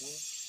You?